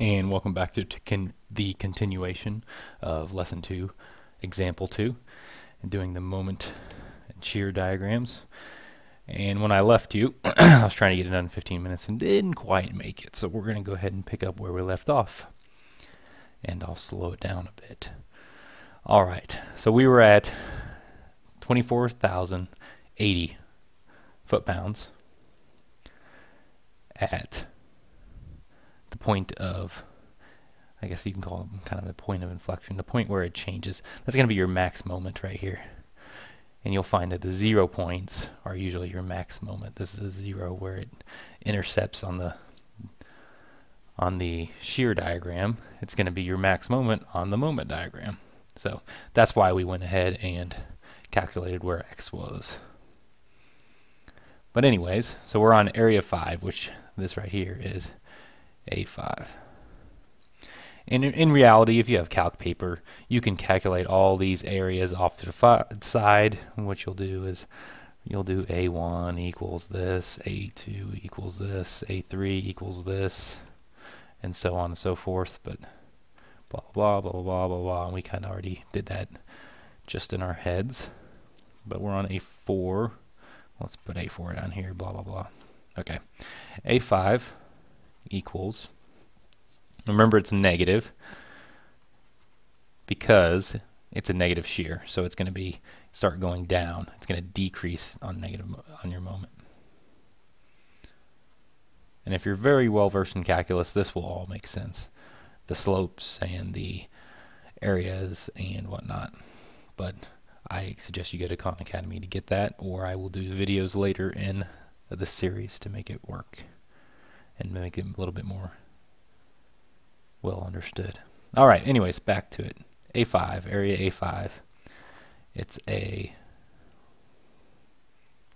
and welcome back to, to con the continuation of lesson 2 example 2 and doing the moment and shear diagrams. And when I left you I was trying to get it done in 15 minutes and didn't quite make it. So we're going to go ahead and pick up where we left off. And I'll slow it down a bit. Alright so we were at 24,080 foot-pounds at point of, I guess you can call it kind of a point of inflection, the point where it changes. That's going to be your max moment right here. And you'll find that the zero points are usually your max moment. This is a zero where it intercepts on the on the shear diagram. It's going to be your max moment on the moment diagram. So that's why we went ahead and calculated where x was. But anyways, so we're on area 5, which this right here is A5. And in, reality, if you have calc paper, you can calculate all these areas off to the side. what you'll do is you'll do A1 equals this, A2 equals this, A3 equals this, and so on and so forth. But blah, blah, blah, blah, blah, blah. And we kind of already did that just in our heads. But we're on A4. Let's put A4 down here, blah, blah, blah. Okay. A5 equals, remember it's negative because it's a negative shear. So it's going to be start going down. It's going to decrease on negative on your moment. And if you're very well versed in calculus, this will all make sense. The slopes and the areas and whatnot. But I suggest you go to Khan Academy to get that, or I will do videos later in the series to make it work and make it a little bit more well understood. All right, anyways, back to it. A5, area A5. It's a,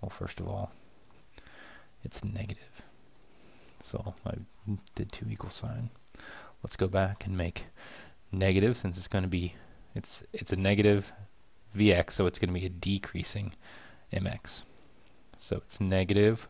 well, first of all, it's negative. So I did two equal sign. Let's go back and make negative since it's going to be, it's, it's a negative Vx, so it's going to be a decreasing Mx. So it's negative,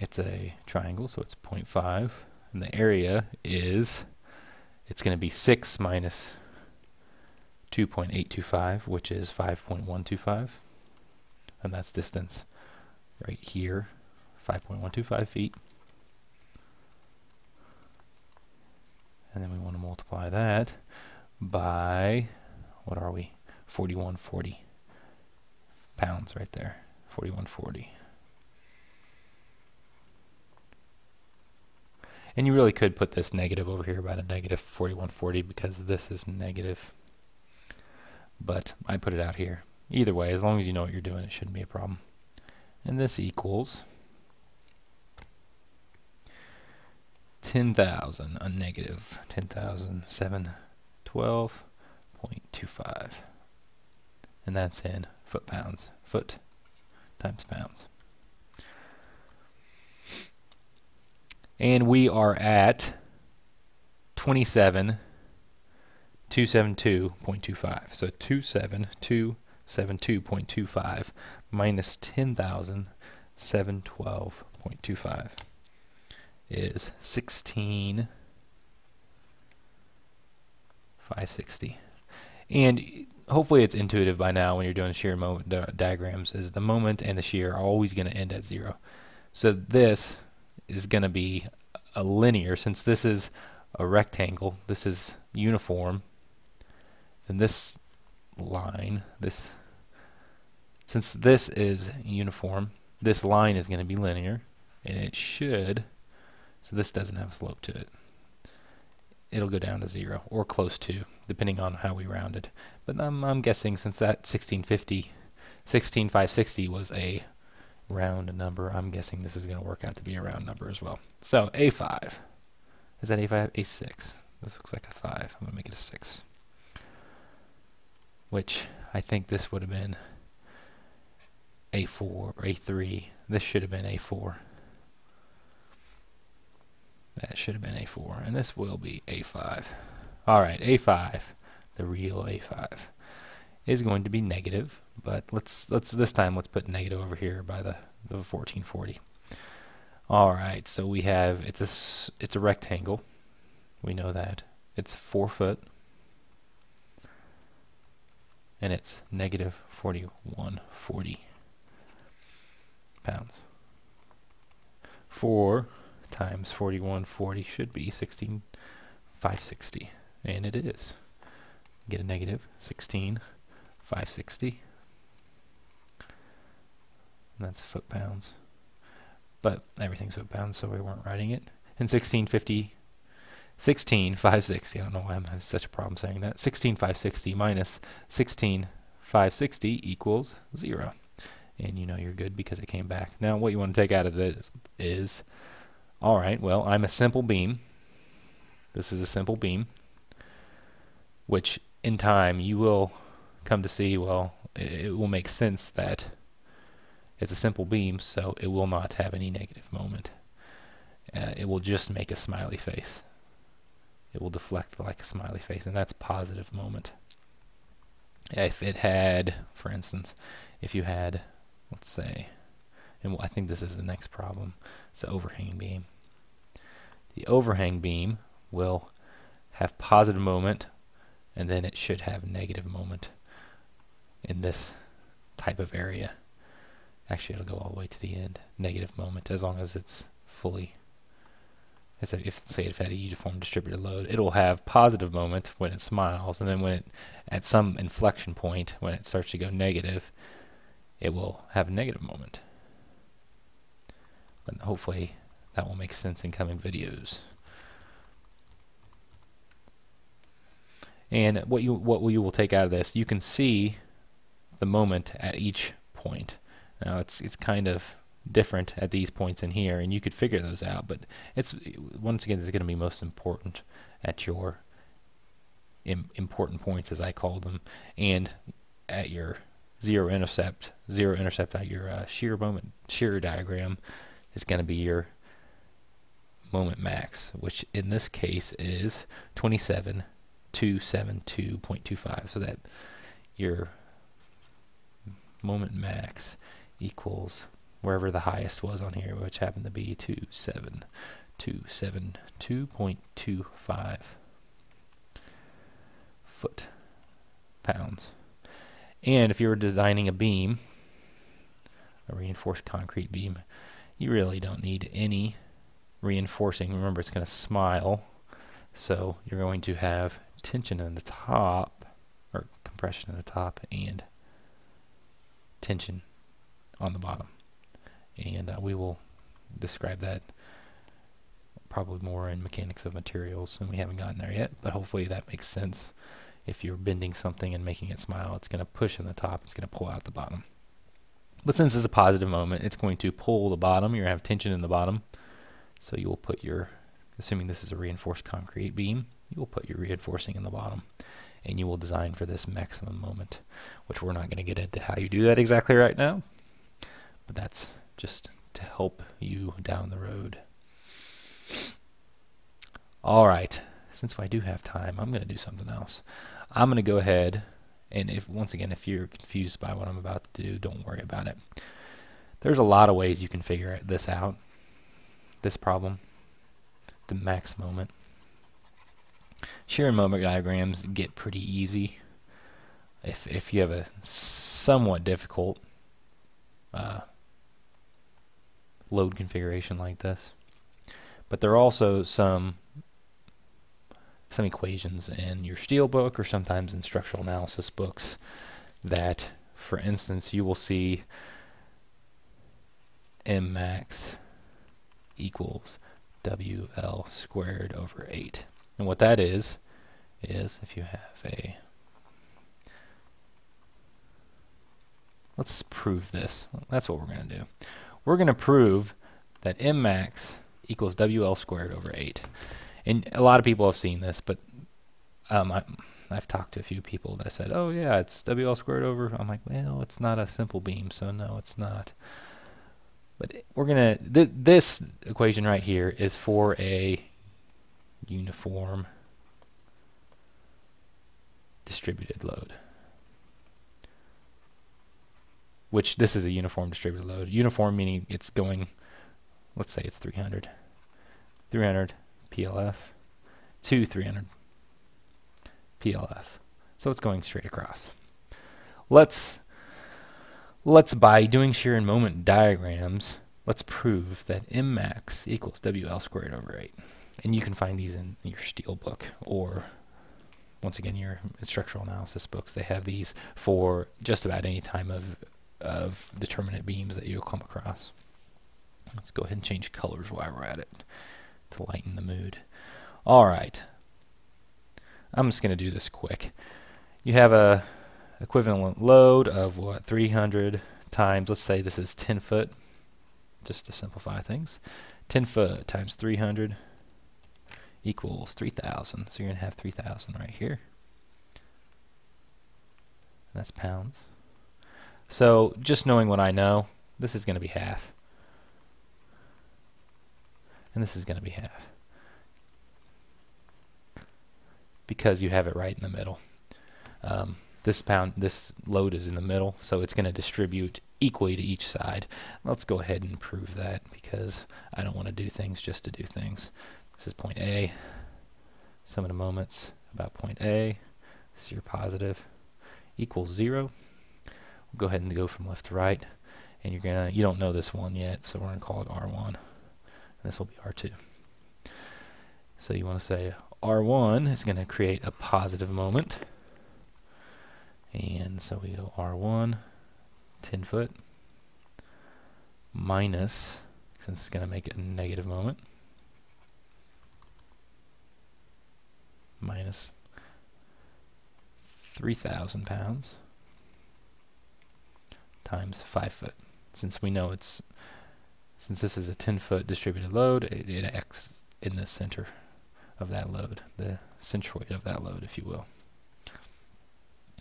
it's a triangle, so it's 0.5, and the area is, it's going to be 6 minus 2.825, which is 5.125, and that's distance right here, 5.125 feet. And then we want to multiply that by, what are we? 4140 pounds right there. 4140. And you really could put this negative over here about a negative 4140 because this is negative. But I put it out here. Either way, as long as you know what you're doing, it shouldn't be a problem. And this equals 10,000, a negative 10,712.25 and that's in foot pounds. Foot times pounds. And we are at 27,272.25. So 27,272.25 minus 10,712.25 is 16,560. And hopefully it's intuitive by now when you're doing shear moment di diagrams is the moment and the shear are always going to end at zero. So this is going to be a linear since this is a rectangle, this is uniform, then this line, this since this is uniform, this line is going to be linear and it should so this doesn't have a slope to it it'll go down to zero or close to, depending on how we rounded. But I'm, I'm guessing since that 1650, 16560 was a round number, I'm guessing this is going to work out to be a round number as well. So A5. Is that A5? A6. This looks like a 5. I'm going to make it a 6. Which I think this would have been A4 or A3. This should have been A4. That should have been A4, and this will be A5. Alright, A5, the real A5, is going to be negative, but let's, let's this time let's put negative over here by the, the 1440. Alright, so we have, it's a, it's a rectangle, we know that it's 4 foot and it's negative 4140 pounds. 4 times 4140 should be 16560 and it is. Get a negative 16560 and that's foot pounds. But everything's foot pounds so we weren't writing it. And 1650 16560. I don't know why I'm having such a problem saying that. 16560 minus 16560 equals 0. And you know you're good because it came back. Now what you want to take out of this is, alright, well, I'm a simple beam. This is a simple beam, which in time you will come to see, well, it will make sense that it's a simple beam, so it will not have any negative moment. Uh, it will just make a smiley face it will deflect like a smiley face, and that's positive moment. If it had, for instance, if you had, let's say, and I think this is the next problem, it's the overhanging beam. The overhang beam will have positive moment, and then it should have negative moment in this type of area. Actually, it'll go all the way to the end, negative moment, as long as it's fully if say if it had a uniform distributed load, it'll have positive moment when it smiles, and then when it at some inflection point when it starts to go negative, it will have a negative moment. But hopefully that will make sense in coming videos. And what you what you will take out of this, you can see the moment at each point. Now it's it's kind of different at these points in here and you could figure those out but it's once again it's going to be most important at your Im important points as I call them and at your zero intercept zero intercept at your uh, shear moment shear diagram is going to be your moment max which in this case is 27272.25 so that your moment max equals wherever the highest was on here, which happened to be 27272.25 foot pounds. And if you were designing a beam, a reinforced concrete beam, you really don't need any reinforcing. Remember, it's going to smile, so you're going to have tension in the top, or compression in the top, and tension on the bottom. And uh, we will describe that probably more in mechanics of materials and we haven't gotten there yet but hopefully that makes sense. If you're bending something and making it smile it's going to push in the top it's going to pull out the bottom. But since it's a positive moment it's going to pull the bottom. You're going to have tension in the bottom. So you will put your assuming this is a reinforced concrete beam you will put your reinforcing in the bottom and you will design for this maximum moment which we're not going to get into how you do that exactly right now but that's just to help you down the road. All right, since I do have time, I'm going to do something else. I'm going to go ahead, and if once again, if you're confused by what I'm about to do, don't worry about it. There's a lot of ways you can figure this out, this problem, the max moment. Shear and moment diagrams get pretty easy if if you have a somewhat difficult uh, load configuration like this. But there are also some some equations in your steel book or sometimes in structural analysis books that, for instance, you will see M max equals WL squared over 8. And what that is, is if you have a let's prove this. That's what we're going to do we're going to prove that Mmax equals WL squared over 8. And a lot of people have seen this, but um, I, have talked to a few people that said, oh yeah, it's WL squared over. I'm like, well, it's not a simple beam, so no, it's not. But we're going to, th this equation right here is for a uniform distributed load which this is a uniform distributed load. Uniform meaning it's going, let's say it's 300. 300 PLF to 300 PLF. So it's going straight across. Let's let's by doing shear and moment diagrams, let's prove that Mmax equals WL squared over 8. And you can find these in your steel book or once again your structural analysis books. They have these for just about any time of of determinate beams that you'll come across. Let's go ahead and change colors while we're at it to lighten the mood. Alright. I'm just going to do this quick. You have a equivalent load of what 300 times let's say this is 10 foot just to simplify things 10 foot times 300 equals 3000 so you're gonna have 3000 right here. That's pounds. So just knowing what I know this is gonna be half. And this is gonna be half. Because you have it right in the middle. Um, this pound this load is in the middle so it's going to distribute equally to each side. Let's go ahead and prove that because I don't want to do things just to do things this is point A. Sum of the moments about point A. This is your positive equals zero. We'll go ahead and go from left to right. And you're gonna you don't know this one yet so we're gonna call it R1 and this will be R2 so you want to say R1 is going to create a positive moment. And so we go R1, 10 foot, minus, since it's going to make it a negative moment, minus 3,000 pounds times 5 foot. Since we know it's, since this is a 10 foot distributed load, it, it acts in the center of that load, the centroid of that load, if you will.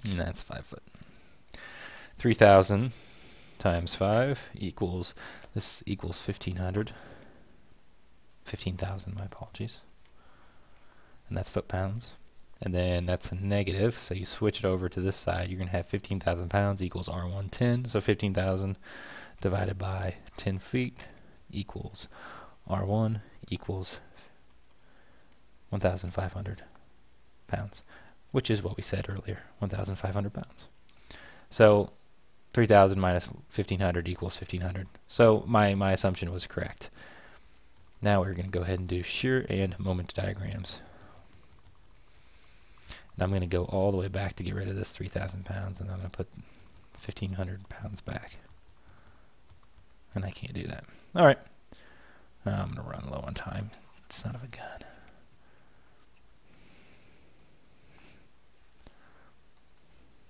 And that's 5 foot. 3,000 times 5 equals, this equals 1,500. 15,000, my apologies. And that's foot-pounds. And then that's a negative, so you switch it over to this side, you're going to have 15,000 pounds equals R110. So 15,000 divided by 10 feet equals R1 equals 1,500 pounds which is what we said earlier, 1,500 pounds. So 3,000 minus 1,500 equals 1,500. So my, my assumption was correct. Now we're going to go ahead and do shear and moment diagrams. I'm going to go all the way back to get rid of this 3,000 pounds, and I'm going to put 1,500 pounds back. And I can't do that. All right. I'm going to run low on time. Son of a gun.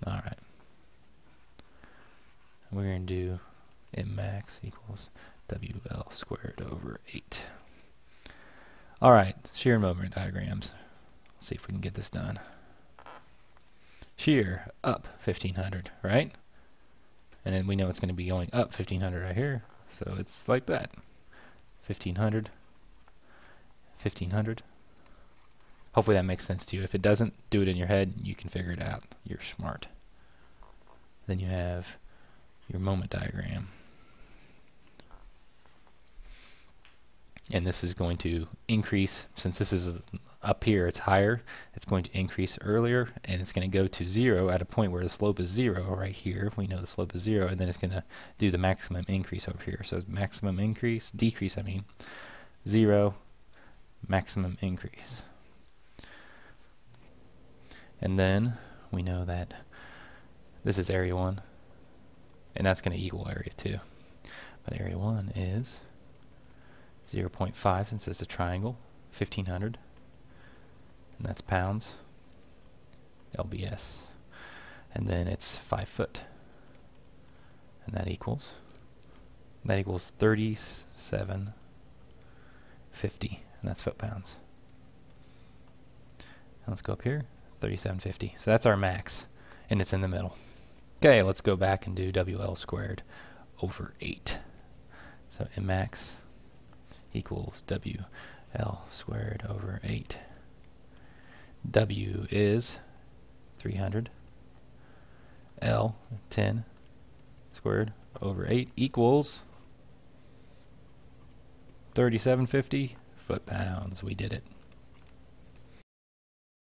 Alright. We're going to do M max equals WL squared over 8. Alright, shear moment diagrams. Let's see if we can get this done. Shear up 1500, right? And then we know it's going to be going up 1500 right here. So it's like that. 1500, 1500, Hopefully that makes sense to you. If it doesn't, do it in your head. You can figure it out. You're smart. Then you have your moment diagram. And this is going to increase, since this is up here, it's higher, it's going to increase earlier, and it's going to go to zero at a point where the slope is zero right here. We know the slope is zero, and then it's going to do the maximum increase over here. So maximum increase, decrease, I mean, zero, maximum increase. And then we know that this is area 1, and that's going to equal area 2. But area 1 is 0.5 since it's a triangle, 1500, and that's pounds, LBS. And then it's 5 foot, and that equals, that equals 3750, and that's foot pounds. let's go up here, 3750. So that's our max, and it's in the middle. Okay, let's go back and do WL squared over 8. So max equals WL squared over 8. W is 300. L, 10 squared over 8 equals 3750 foot-pounds. We did it.